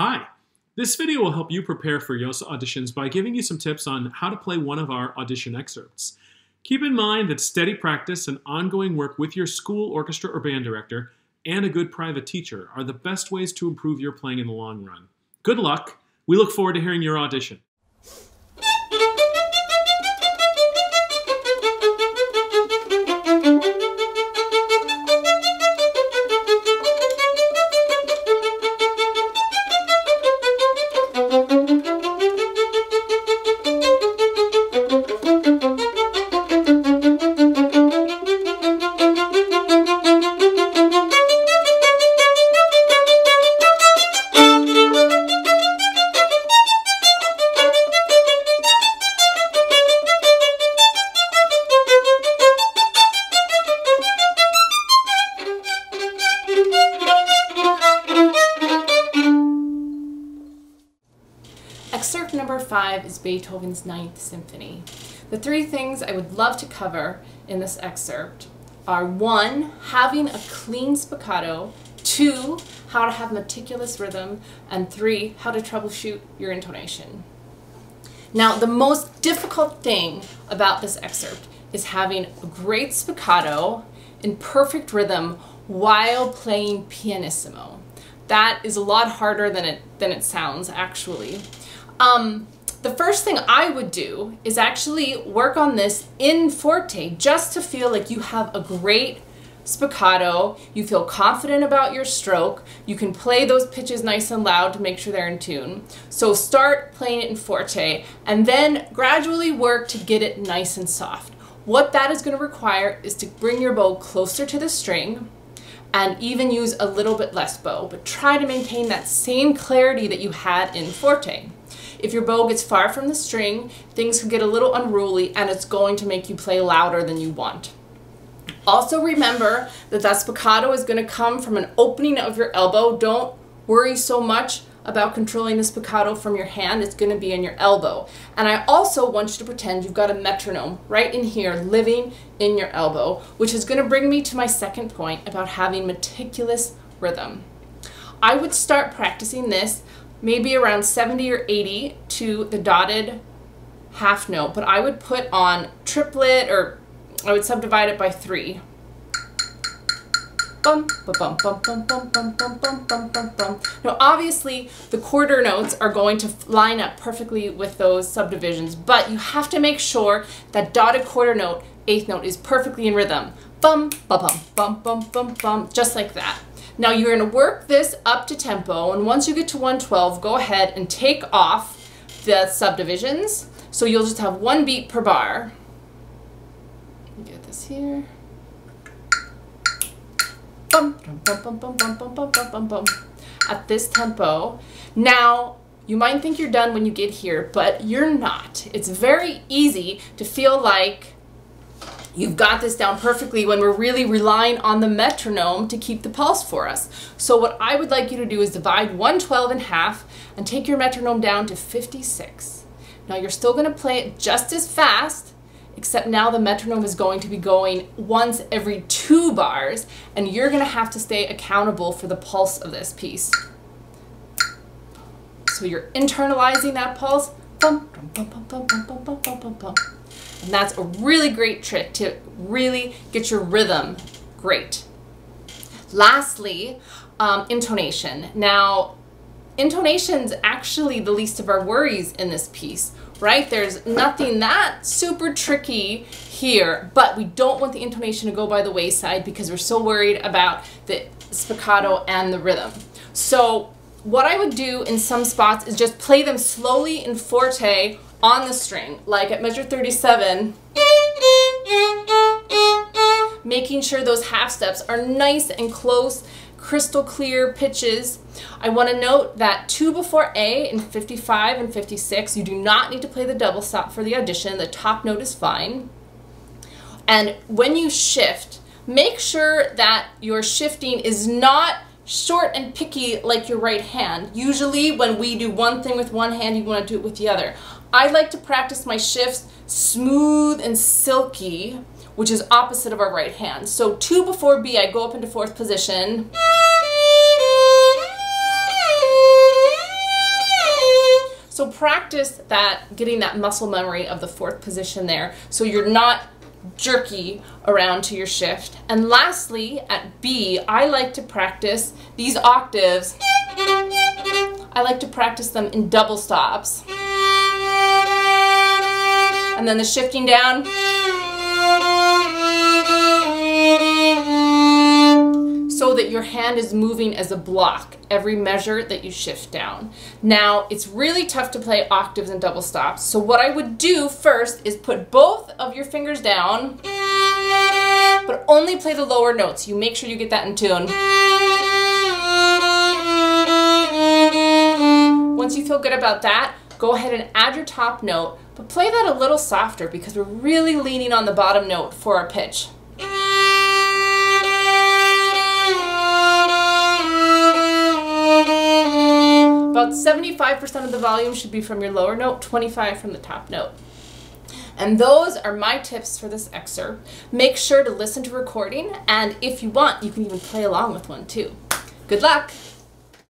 Hi! This video will help you prepare for YOSA auditions by giving you some tips on how to play one of our audition excerpts. Keep in mind that steady practice and ongoing work with your school orchestra or band director and a good private teacher are the best ways to improve your playing in the long run. Good luck! We look forward to hearing your audition. Five is Beethoven's Ninth Symphony. The three things I would love to cover in this excerpt are one, having a clean spiccato, two, how to have meticulous rhythm, and three, how to troubleshoot your intonation. Now, the most difficult thing about this excerpt is having a great spiccato in perfect rhythm while playing pianissimo. That is a lot harder than it, than it sounds, actually. Um, the first thing I would do is actually work on this in forte just to feel like you have a great spiccato, you feel confident about your stroke, you can play those pitches nice and loud to make sure they're in tune. So start playing it in forte and then gradually work to get it nice and soft. What that is going to require is to bring your bow closer to the string and even use a little bit less bow, but try to maintain that same clarity that you had in forte. If your bow gets far from the string, things can get a little unruly and it's going to make you play louder than you want. Also remember that that spiccato is going to come from an opening of your elbow. Don't worry so much about controlling the spiccato from your hand. It's going to be in your elbow. And I also want you to pretend you've got a metronome right in here living in your elbow, which is going to bring me to my second point about having meticulous rhythm. I would start practicing this maybe around 70 or 80 to the dotted half note, but I would put on triplet or I would subdivide it by three. Now obviously the quarter notes are going to line up perfectly with those subdivisions, but you have to make sure that dotted quarter note, eighth note is perfectly in rhythm. Bum, ba bum, bum, bum, bum, bum, just like that. Now you're gonna work this up to tempo, and once you get to 112, go ahead and take off the subdivisions. So you'll just have one beat per bar. Get this here. At this tempo. Now, you might think you're done when you get here, but you're not. It's very easy to feel like You've got this down perfectly when we're really relying on the metronome to keep the pulse for us. So what I would like you to do is divide 112 in half and take your metronome down to 56. Now you're still going to play it just as fast, except now the metronome is going to be going once every two bars, and you're going to have to stay accountable for the pulse of this piece. So you're internalizing that pulse. Bum, bum, bum, and that's a really great trick to really get your rhythm great. Lastly, um, intonation. Now, intonation's actually the least of our worries in this piece, right? There's nothing that super tricky here, but we don't want the intonation to go by the wayside because we're so worried about the spiccato and the rhythm. So what I would do in some spots is just play them slowly in forte on the string, like at measure 37, making sure those half steps are nice and close, crystal clear pitches. I want to note that 2 before A in 55 and 56, you do not need to play the double stop for the audition. The top note is fine. And when you shift, make sure that your shifting is not short and picky like your right hand. Usually when we do one thing with one hand, you want to do it with the other. I like to practice my shifts smooth and silky, which is opposite of our right hand. So two before B, I go up into fourth position. So practice that, getting that muscle memory of the fourth position there so you're not jerky around to your shift. And lastly, at B, I like to practice these octaves. I like to practice them in double stops. And then the shifting down. So that your hand is moving as a block every measure that you shift down. Now, it's really tough to play octaves and double stops. So what I would do first is put both of your fingers down, but only play the lower notes. You make sure you get that in tune. Once you feel good about that, go ahead and add your top note, but play that a little softer because we're really leaning on the bottom note for our pitch. About 75% of the volume should be from your lower note, 25 from the top note. And those are my tips for this excerpt. Make sure to listen to recording, and if you want, you can even play along with one too. Good luck!